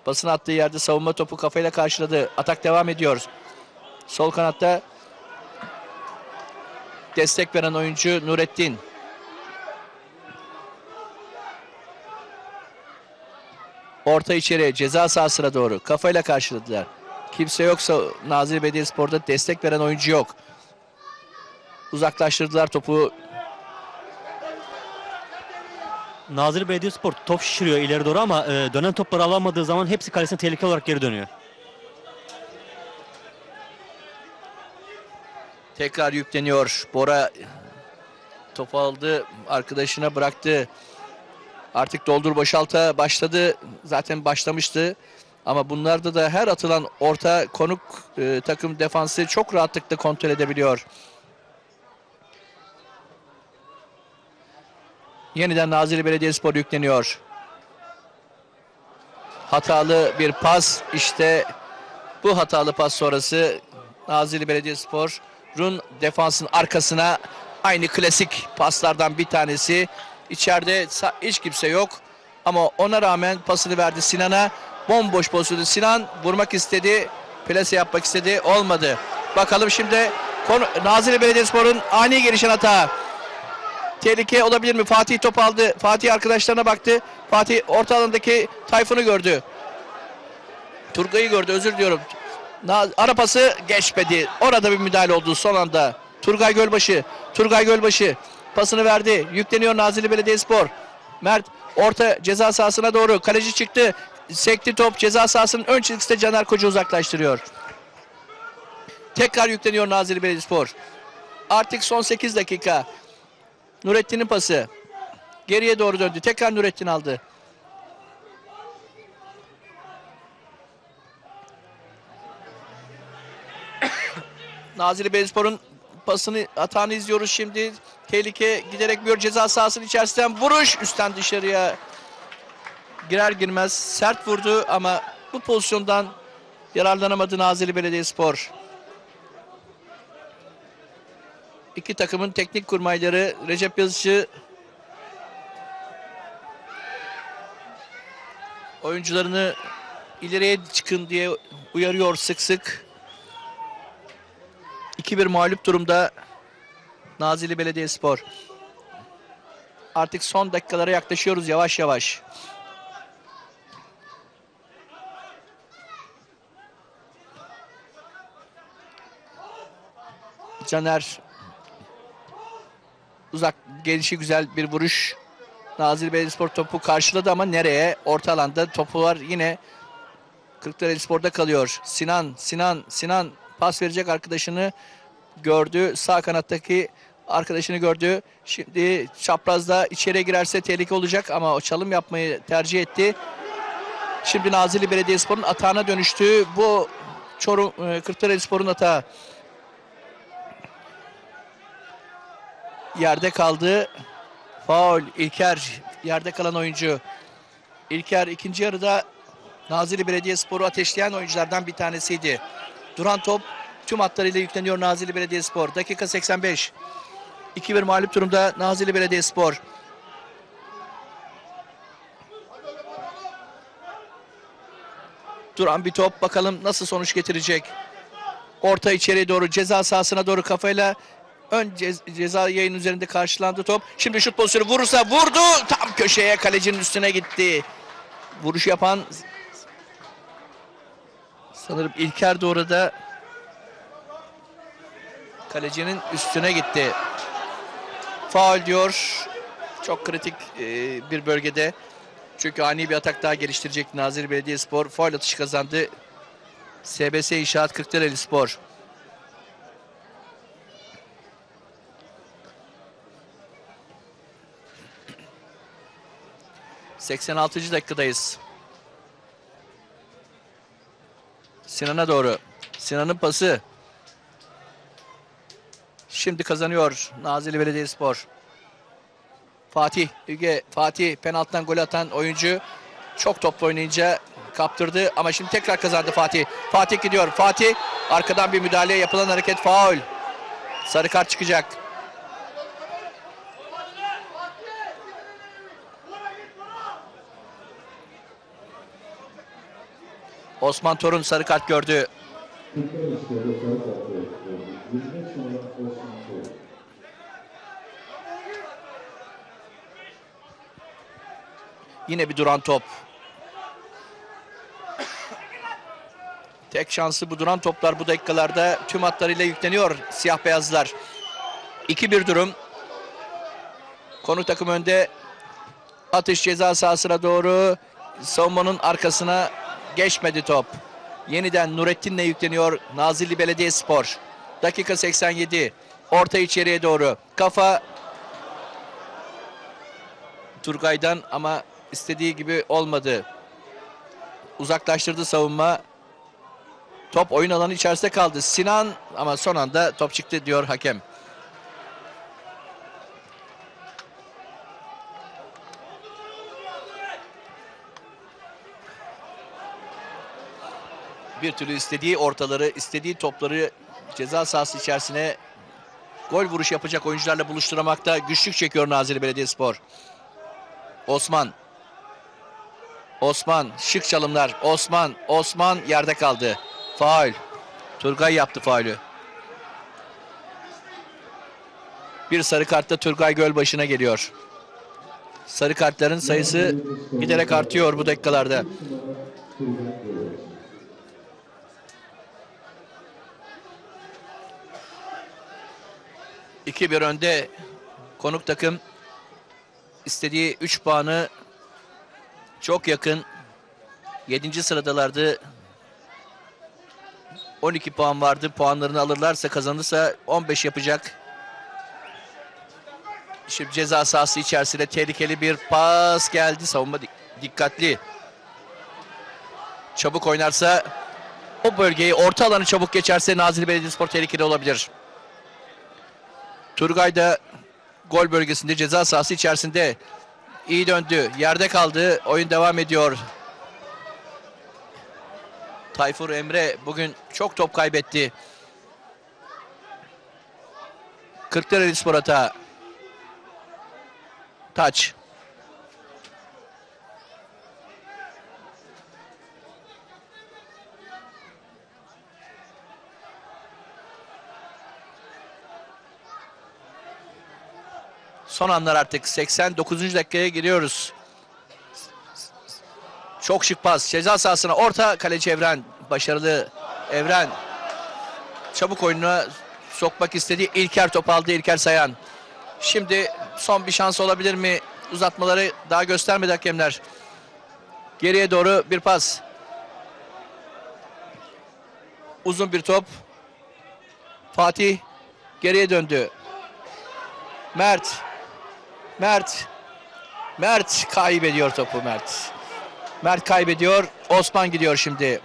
Basın attığı yerde savunma topu kafayla karşıladı. Atak devam ediyor. Sol kanatta destek veren oyuncu Nurettin. Orta içeri ceza sahasına doğru kafayla karşıladılar. Kimse yoksa Nazilli Belediyespor'da destek veren oyuncu yok. Uzaklaştırdılar topu. Nazilli Belediyespor top şişiriyor ileri doğru ama e, dönen topları alamadığı zaman hepsi kalesine tehlikeli olarak geri dönüyor. Tekrar yükleniyor. Bora topu aldı. Arkadaşına bıraktı. Artık doldur boşalta başladı. Zaten başlamıştı. Ama bunlarda da her atılan orta konuk e, takım defansı çok rahatlıkla kontrol edebiliyor. Yeniden Nazilli Belediyespor yükleniyor. Hatalı bir pas. İşte bu hatalı pas sonrası Nazilli Belediyespor'un defansın arkasına aynı klasik paslardan bir tanesi. İçeride hiç kimse yok. Ama ona rağmen pasını verdi Sinan'a. Bomboş pozisyonu Sinan vurmak istedi. Plase yapmak istedi. Olmadı. Bakalım şimdi Nazilli Belediyespor'un ani gelişen hata. Tehlike olabilir mi? Fatih top aldı. Fatih arkadaşlarına baktı. Fatih orta alandaki Tayfun'u gördü. Turgay'ı gördü özür diliyorum. Na- Ara pası geçmedi. Orada bir müdahale oldu son anda. Turgay Gölbaşı. Turgay Gölbaşı pasını verdi. Yükleniyor Nazilli Belediyespor. Mert orta ceza sahasına doğru. Kaleci çıktı. Sekti top ceza sahasının ön çizgisinde Caner Koca uzaklaştırıyor. Tekrar yükleniyor Nazilli Belediyespor. Artık son 8 dakika. Nurettin'in pası. Geriye doğru döndü. Tekrar Nurettin aldı. Nazilli Belediyespor'un pasını atağını izliyoruz şimdi. Tehlike giderek büyüyor ceza sahasının içerisinden vuruş üstten dışarıya girer girmez sert vurdu ama bu pozisyondan yararlanamadı Nazilli Belediyespor. İki takımın teknik kurmayları Recep Yazıcı oyuncularını ileriye çıkın diye uyarıyor sık sık. 2-1 mağlup durumda Nazilli Belediyespor. Artık son dakikalara yaklaşıyoruz yavaş yavaş. Caner uzak gelişi güzel bir vuruş. Nazilli Belediyespor topu karşıladı ama nereye? Orta alanda topu var yine Kırklareli Spor'da kalıyor. Sinan, Sinan, Sinan pas verecek arkadaşını gördü. Sağ kanattaki arkadaşını gördü. Şimdi çaprazda içeriye girerse tehlike olacak ama o çalım yapmayı tercih etti. Şimdi Nazilli Belediyespor'un atağına dönüştü. Bu Çorum e, Kırklareli Spor'un atağı. Yerde kaldı. Faul İlker yerde kalan oyuncu. İlker ikinci yarıda Nazilli Belediyespor'u ateşleyen oyunculardan bir tanesiydi. Duran top tüm hatlarıyla yükleniyor Nazilli Belediyespor. Dakika 85. 2-1 mağlup durumda Nazilli Belediyespor. Duran bir top bakalım nasıl sonuç getirecek. Orta içeriye doğru ceza sahasına doğru kafayla ön ce- ceza yayın üzerinde karşılandı top. Şimdi şut pozisyonu vurursa vurdu. Tam köşeye kalecinin üstüne gitti. Vuruş yapan sanırım İlker de orada kalecinin üstüne gitti. Faul diyor. Çok kritik e, bir bölgede. Çünkü ani bir atak daha geliştirecek Nazilli Belediyespor. Faul atışı kazandı. SBS İnşaat Kırklareli Spor. ...86. dakikadayız. Sinan'a doğru. Sinan'ın pası. Şimdi kazanıyor Nazilli Belediyespor. Fatih, Üge, Fatih penaltıdan gol atan oyuncu çok toplu oynayınca kaptırdı ama şimdi tekrar kazandı Fatih. Fatih gidiyor. Fatih arkadan bir müdahale yapılan hareket faul. Sarı kart çıkacak. Osman Torun sarı kart gördü. Kırklareli Spor'da sarı kart gördü. 25 numara Osman Torun. Yine bir duran top. Tek şansı bu duran toplar bu dakikalarda tüm hatlarıyla yükleniyor siyah beyazlar. 2-1 durum. Konuk takım önde. Atış ceza sahasına doğru. Savunmanın arkasına geçmedi top. Yeniden Nurettin'le yükleniyor Nazilli Belediyespor. Dakika 87. Orta içeriye doğru. Kafa Turgay'dan ama istediği gibi olmadı. Uzaklaştırdı savunma. Top oyun alanı içerisinde kaldı. Sinan ama son anda top çıktı diyor hakem. Bir türlü istediği ortaları, istediği topları ceza sahası içerisine gol vuruş yapacak oyuncularla buluşturamakta güçlük çekiyor Nazilli Belediyespor. Osman. Osman şık çalımlar. Osman. Osman yerde kaldı. Faul. Turgay yaptı faulü. Bir sarı kartta Turgay Gölbaşı'na geliyor. Sarı kartların sayısı giderek artıyor bu dakikalarda. Turgay Gölbaşı. İki bir önde konuk takım istediği 3 puanı çok yakın 7. sıradalardı 12 puan vardı puanlarını alırlarsa kazanırsa 15 yapacak Şimdi ceza sahası içerisinde tehlikeli bir pas geldi savunma dik- dikkatli çabuk oynarsa o bölgeyi orta alanı çabuk geçerse Nazilli Belediyespor tehlikeli olabilir. Turgay da gol bölgesinde ceza sahası içerisinde iyi döndü. Yerde kaldı. Oyun devam ediyor. Tayfur Emre bugün çok top kaybetti. Kırklareli Spor hata. Taç. Son anlar artık 89. dakikaya giriyoruz. Çok şık pas. Ceza sahasına orta kaleci Evren. Başarılı Evren. Çabuk oyununa sokmak istedi. İlker top aldı İlker Sayan. Şimdi son bir şans olabilir mi? Uzatmaları daha göstermedi hakemler. Geriye doğru bir pas. Uzun bir top. Fatih geriye döndü. Mert. Mert. Mert kaybediyor topu Mert. Mert kaybediyor. Osman gidiyor şimdi.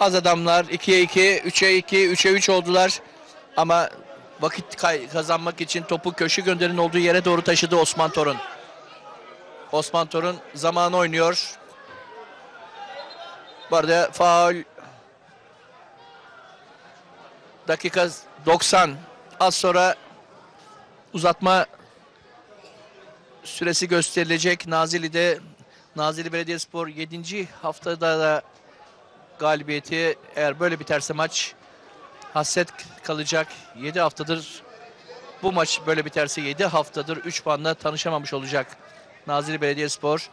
Az adamlar 2'ye 2, 3'e 2, 3'e 3 oldular. Ama vakit kazanmak için topu köşe gönderin olduğu yere doğru taşıdı Osman Torun. Osman Torun zamanı oynuyor. Bu arada faul. Dakika 90. Az sonra uzatma süresi gösterilecek. Nazilli'de Nazilli Belediyespor 7. haftada da galibiyeti eğer böyle biterse maç hasret kalacak. 7 haftadır bu maç böyle biterse 7 haftadır 3 puanla tanışamamış olacak Nazilli Belediyespor.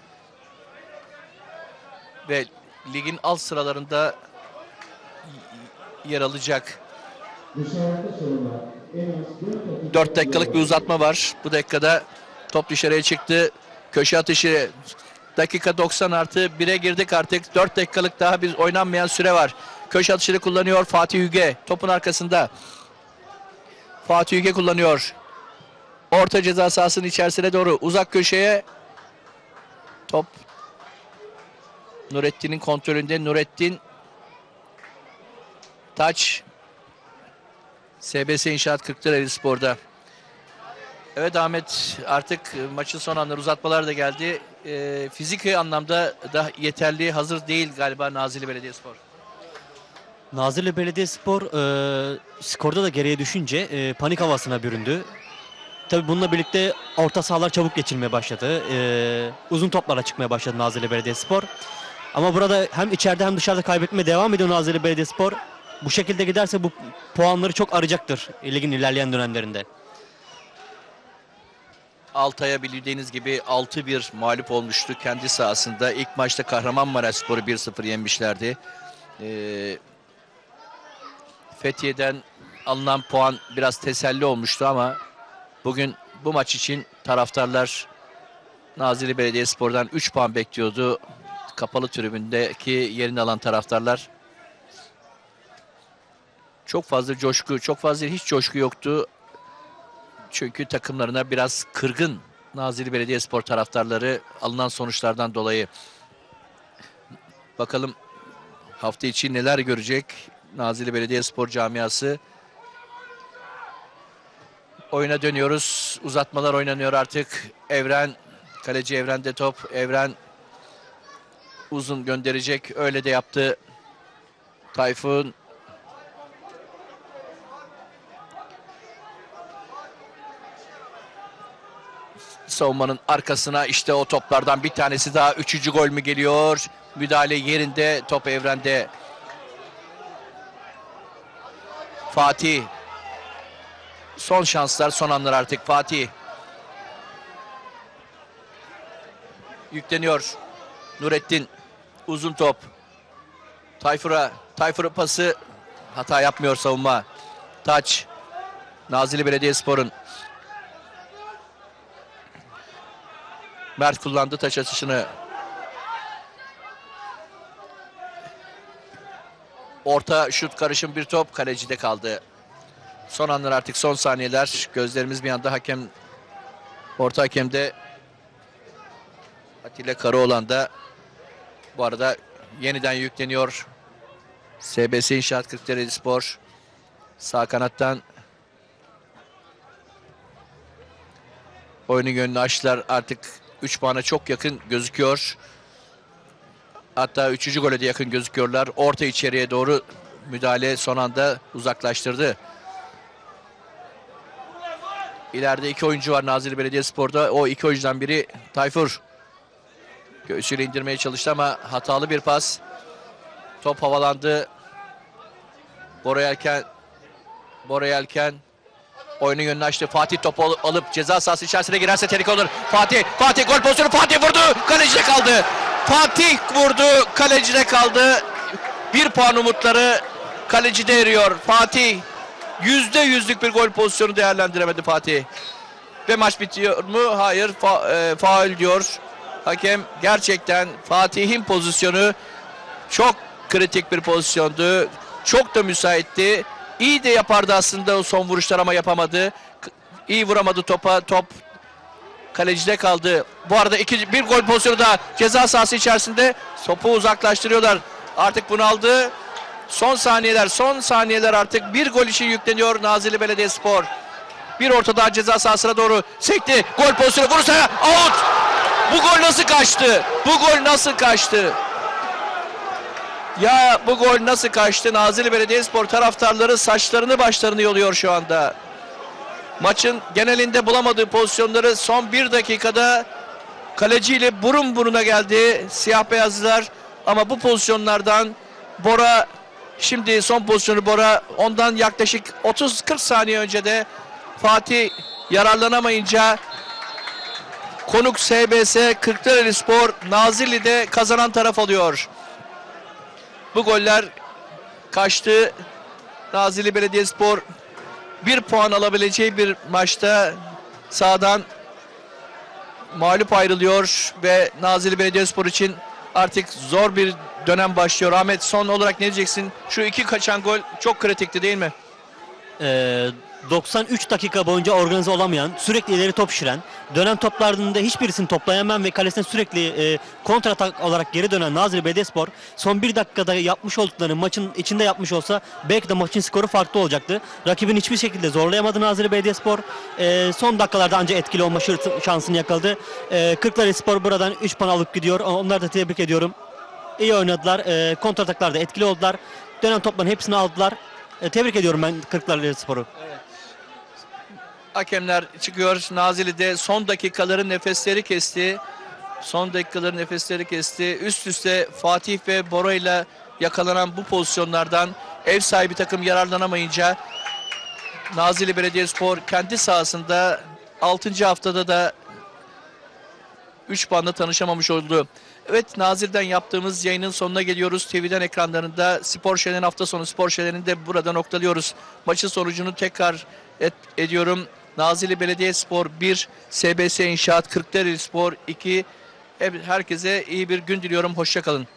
Ve ligin alt sıralarında yer alacak. Dışarıda sorunlar. En az 4 dakika. 4 dakikalık bir uzatma var. Bu dakikada top dışarıya çıktı. Köşe atışı dakika 90 artı 1'e girdik artık. 4 dakikalık daha bir oynanmayan süre var. Köşe atışını kullanıyor Fatih Yüge. Topun arkasında. Fatih Yüge kullanıyor. Orta ceza sahasının içerisine doğru uzak köşeye. Top Nurettin'in kontrolünde. Nurettin taç SBS İnşaat Kırklareli Spor'da. Evet Ahmet artık e, maçın son anları uzatmalar da geldi. E, fiziki anlamda da yeterli hazır değil galiba Nazilli Belediyespor. Nazilli Belediyespor e, skorda da geriye düşünce e, panik havasına büründü. Tabii bununla birlikte orta sahalar çabuk geçilmeye başladı. E, uzun toplara çıkmaya başladı Nazilli Belediyespor. Ama burada hem içeride hem dışarıda kaybetmeye devam ediyor Nazilli Belediyespor. Bu şekilde giderse bu puanları çok arayacaktır ligin ilerleyen dönemlerinde. Altay'a bildiğiniz gibi 6-1 mağlup olmuştu kendi sahasında. İlk maçta Kahramanmaraşspor'u 1-0 yenmişlerdi. Ee, Fethiye'den alınan puan biraz teselli olmuştu ama bugün bu maç için taraftarlar Nazilli Belediyespor'dan 3 puan bekliyordu. Kapalı tribündeki yerini alan taraftarlar çok fazla coşku, çok fazla hiç coşku yoktu. Çünkü takımlarına biraz kırgın Nazilli Belediyespor taraftarları alınan sonuçlardan dolayı. Bakalım hafta içi neler görecek Nazilli Belediyespor camiası. Oyuna dönüyoruz. Uzatmalar oynanıyor artık. Evren, kaleci Evren'de top. Evren uzun gönderecek. Öyle de yaptı. Tayfun savunmanın arkasına işte o toplardan bir tanesi daha. Üçüncü gol mü geliyor? Müdahale yerinde. Top evrende. Fatih. Son şanslar, son anlar artık Fatih. Yükleniyor. Nurettin. Uzun top. Tayfur'a. Tayfur'un pası. Hata yapmıyor savunma. Taç. Nazilli Belediyespor'un Mert kullandı taç atışını. Orta şut karışım bir top kalecide kaldı. Son anlar artık son saniyeler. Gözlerimiz bir anda hakem orta hakemde Atilla Karaoğlan da bu arada yeniden yükleniyor. SBS İnşaat Kırklareli Spor sağ kanattan oyunu gönlünü açtılar. Artık 3 puana çok yakın gözüküyor. Hatta 3. gole de yakın gözüküyorlar. Orta içeriye doğru müdahale son anda uzaklaştırdı. İleride iki oyuncu var Nazilli Belediyespor'da. O iki oyuncudan biri Tayfur. Göğsüyle indirmeye çalıştı ama hatalı bir pas. Top havalandı. Bora Yelken Bora Yelken oyunu yönünü açtı. Fatih topu al- alıp ceza sahası içerisine girerse tehlike olur. Fatih, Fatih gol pozisyonu. Fatih vurdu. Kalecide kaldı. Fatih vurdu. Kalecide kaldı. Bir puan umutları kalecide eriyor. Fatih yüzde yüzlük bir gol pozisyonu değerlendiremedi Fatih. Ve maç bitiyor mu? Hayır. Fa e, faul diyor. Hakem gerçekten Fatih'in pozisyonu çok kritik bir pozisyondu. Çok da müsaitti. İyi de yapardı aslında o son vuruşlar ama yapamadı. İyi vuramadı topa. Top kalecide kaldı. Bu arada iki, bir gol pozisyonu daha ceza sahası içerisinde topu uzaklaştırıyorlar. Artık bunu aldı. Son saniyeler, son saniyeler artık bir gol için yükleniyor Nazilli Belediyespor. Bir orta daha ceza sahasına doğru sekti. Gol pozisyonu vurursa out. Bu gol nasıl kaçtı? Bu gol nasıl kaçtı? Ya bu gol nasıl kaçtı? Nazilli Belediyespor taraftarları saçlarını başlarını yoluyor şu anda. Maçın genelinde bulamadığı pozisyonları son bir dakikada kaleciyle burun buruna geldi siyah beyazlılar. Ama bu pozisyonlardan Bora şimdi son pozisyonu Bora ondan yaklaşık 30-40 saniye önce de Fatih yararlanamayınca konuk SBS Kırklareli Spor Nazilli'de kazanan taraf oluyor. Bu goller kaçtı. Nazilli Belediyespor bir puan alabileceği bir maçta sağdan mağlup ayrılıyor ve Nazilli Belediyespor için artık zor bir dönem başlıyor. Ahmet son olarak ne diyeceksin? Şu iki kaçan gol çok kritikti değil mi? Ee, 93 dakika boyunca organize olamayan, sürekli ileri top şiren, dönem toplarında hiçbirisini toplayamayan ve kalesine sürekli e, kontratak olarak geri dönen Nazilli Belediyespor son bir dakikada yapmış oldukları maçın içinde yapmış olsa belki de maçın skoru farklı olacaktı. Rakibin hiçbir şekilde zorlayamadı Nazilli Belediyespor. E, son dakikalarda ancak etkili olma şansını yakaladı. E, Kırklareli Spor buradan 3 puan alıp gidiyor. Onları da tebrik ediyorum. İyi oynadılar. E, kontrataklarda etkili oldular. Dönen topların hepsini aldılar. E, tebrik ediyorum ben Kırklareli Spor'u. Hakemler çıkıyor. Nazilli'de son dakikaların nefesleri kesti. son dakikaların nefesleri kesti. Üst üste Fatih ve Bora ile yakalanan bu pozisyonlardan ev sahibi takım yararlanamayınca Nazilli Belediyespor kendi sahasında 6. haftada da 3 puanla tanışamamış oldu. Evet Nazil'den yaptığımız yayının sonuna geliyoruz. TV'den ekranlarında Spor Şelen hafta sonu Spor Şelen'i de burada noktalıyoruz. Maçın sonucunu tekrar et- ediyorum. Nazilli Belediyespor 1, SBS İnşaat Kırklareli Spor 2. Evet, Herkese iyi bir gün diliyorum. Hoşçakalın.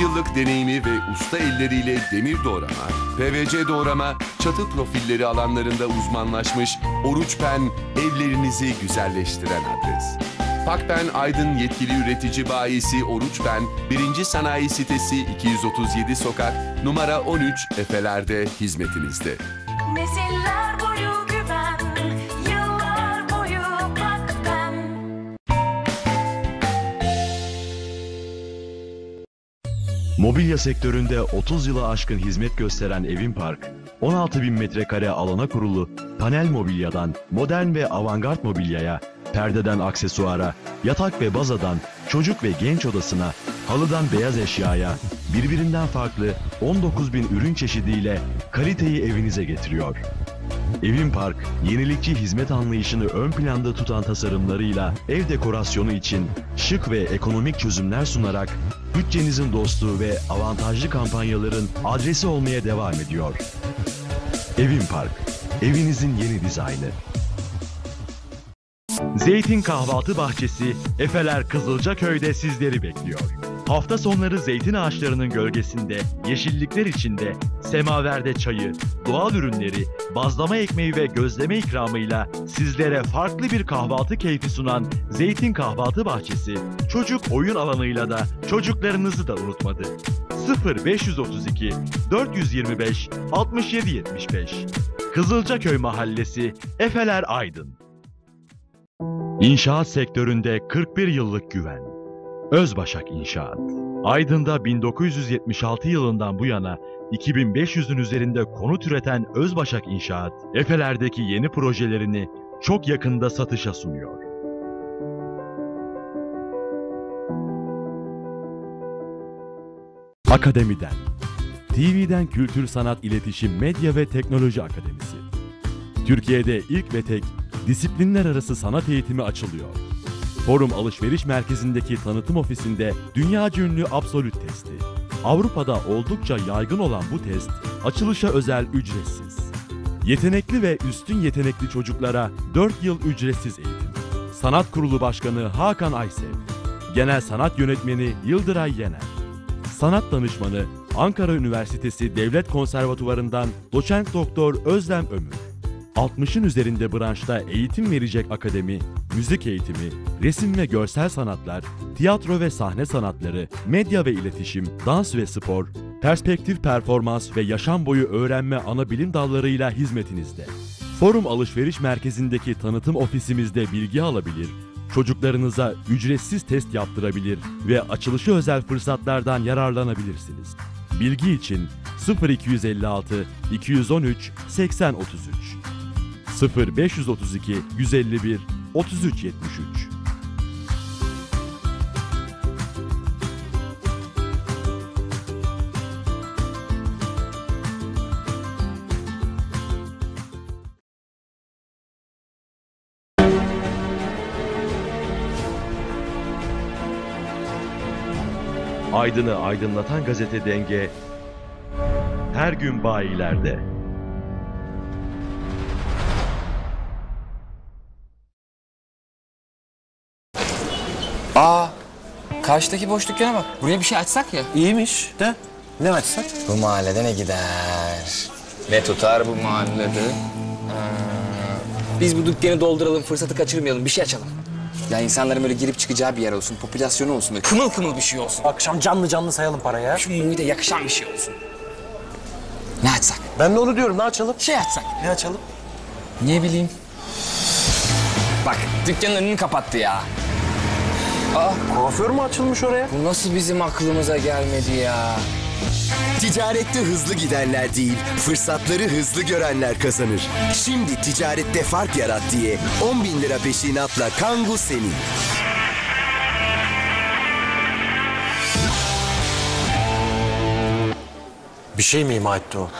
yıllık deneyimi ve usta elleriyle demir doğrama, PVC doğrama, çatı profilleri alanlarında uzmanlaşmış Oruç Pen evlerinizi güzelleştiren adres. Pakpen Aydın Yetkili Üretici Bayisi Oruç Ben, 1. Sanayi Sitesi 237 Sokak, numara 13 Efeler'de hizmetinizde. Mesela Mobilya sektöründe 30 yılı aşkın hizmet gösteren Evin Park, 16 bin metrekare alana kurulu panel mobilyadan modern ve avantgard mobilyaya, perdeden aksesuara, yatak ve bazadan çocuk ve genç odasına, halıdan beyaz eşyaya, birbirinden farklı 19 bin ürün çeşidiyle kaliteyi evinize getiriyor. Evin Park, yenilikçi hizmet anlayışını ön planda tutan tasarımlarıyla ev dekorasyonu için şık ve ekonomik çözümler sunarak bütçenizin dostu ve avantajlı kampanyaların adresi olmaya devam ediyor. Evin Park, evinizin yeni dizaynı. Zeytin Kahvaltı Bahçesi Efeler Kızılcaköy'de sizleri bekliyor. Hafta sonları zeytin ağaçlarının gölgesinde, yeşillikler içinde, semaverde çayı, doğal ürünleri, bazlama ekmeği ve gözleme ikramıyla sizlere farklı bir kahvaltı keyfi sunan Zeytin Kahvaltı Bahçesi, çocuk oyun alanıyla da çocuklarınızı da unutmadı. 0532 425 6775 Kızılcaköy Mahallesi Efeler Aydın İnşaat sektöründe 41 yıllık güven. Özbaşak İnşaat. Aydın'da 1976 yılından bu yana 2500'ün üzerinde konut üreten Özbaşak İnşaat, Efeler'deki yeni projelerini çok yakında satışa sunuyor. Akademiden TV'den Kültür Sanat İletişim Medya ve Teknoloji Akademisi. Türkiye'de ilk ve tek disiplinler arası sanat eğitimi açılıyor. Forum Alışveriş Merkezi'ndeki tanıtım ofisinde dünyaca ünlü Absolut testi. Avrupa'da oldukça yaygın olan bu test açılışa özel ücretsiz. Yetenekli ve üstün yetenekli çocuklara 4 yıl ücretsiz eğitim. Sanat Kurulu Başkanı Hakan Aysev, Genel Sanat Yönetmeni Yıldıray Yener, Sanat Danışmanı Ankara Üniversitesi Devlet Konservatuvarı'ndan Doçent Doktor Özlem Ömür. 60'ın üzerinde branşta eğitim verecek akademi, müzik eğitimi, resim ve görsel sanatlar, tiyatro ve sahne sanatları, medya ve iletişim, dans ve spor, perspektif performans ve yaşam boyu öğrenme ana bilim dallarıyla hizmetinizde. Forum Alışveriş Merkezi'ndeki tanıtım ofisimizde bilgi alabilir, çocuklarınıza ücretsiz test yaptırabilir ve açılışı özel fırsatlardan yararlanabilirsiniz. Bilgi için 0256 213 8033 0532 151 3373 Aydın'ı aydınlatan gazete Denge her gün bayilerde. Aa, karşıdaki boş dükkana bak. Buraya bir şey açsak ya. İyiymiş de ne açsak? Bu mahallede ne gider? Ne tutar bu mahallede? Ee, biz bu dükkanı dolduralım, fırsatı kaçırmayalım, bir şey açalım. Ya insanların böyle girip çıkacağı bir yer olsun, popülasyonu olsun, böyle kımıl kımıl bir şey olsun. Akşam canlı canlı sayalım parayı. Şu mumu da yakışan bir şey olsun. Ne açsak? Ben de onu diyorum ne açalım? Şey açsak. Ne açalım? Ne bileyim. Bak, dükkanın önünü kapattı ya. Kuaför mü açılmış oraya? Bu nasıl bizim aklımıza gelmedi ya? Ticarette hızlı gidenler değil, fırsatları hızlı görenler kazanır. Şimdi ticarette fark yarat diye 10 bin lira peşinatla Kangu senin. Bir şey mi ima etti o?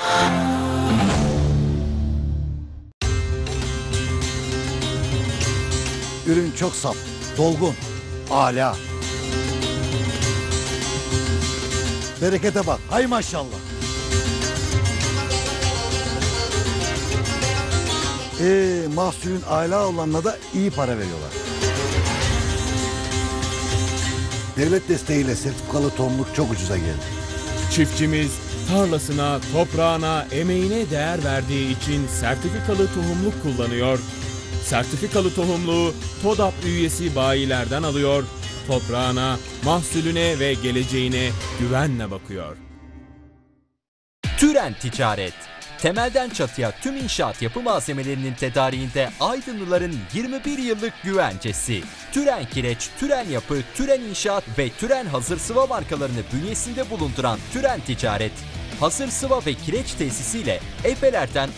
Ürün çok saf, dolgun, ala. Berekete bak, hay maşallah. Ee, mahsulün ala olanına da iyi para veriyorlar. Devlet desteğiyle sertifikalı tohumluk çok ucuza geldi. Çiftçimiz tarlasına, toprağına, emeğine değer verdiği için sertifikalı tohumluk kullanıyor. Sertifikalı tohumluğu TODAP üyesi bayilerden alıyor. Toprağına, mahsulüne ve geleceğine güvenle bakıyor. Türen Ticaret. Temelden çatıya tüm inşaat yapı malzemelerinin tedariğinde Aydınlıların 21 yıllık güvencesi. Türen Kireç, Türen Yapı, Türen İnşaat ve Türen Hazır Sıva markalarını bünyesinde bulunduran Türen Ticaret, hazır sıva ve kireç tesisiyle Efeler'den